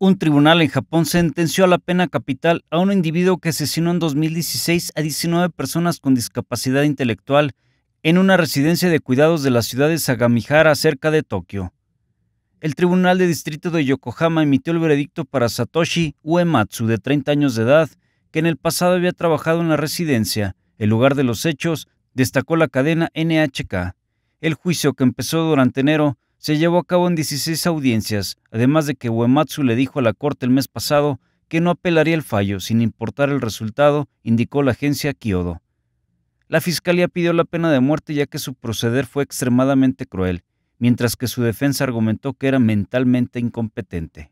Un tribunal en Japón sentenció a la pena capital a un individuo que asesinó en 2016 a 19 personas con discapacidad intelectual en una residencia de cuidados de la ciudad de Sagamihara, cerca de Tokio. El Tribunal de Distrito de Yokohama emitió el veredicto para Satoshi Uematsu, de 30 años de edad, que en el pasado había trabajado en la residencia. El lugar de los hechos destacó la cadena NHK. El juicio, que empezó durante enero, se llevó a cabo en 16 audiencias, además de que Uematsu le dijo a la corte el mes pasado que no apelaría el fallo, sin importar el resultado, indicó la agencia Kyodo. La fiscalía pidió la pena de muerte ya que su proceder fue extremadamente cruel, mientras que su defensa argumentó que era mentalmente incompetente.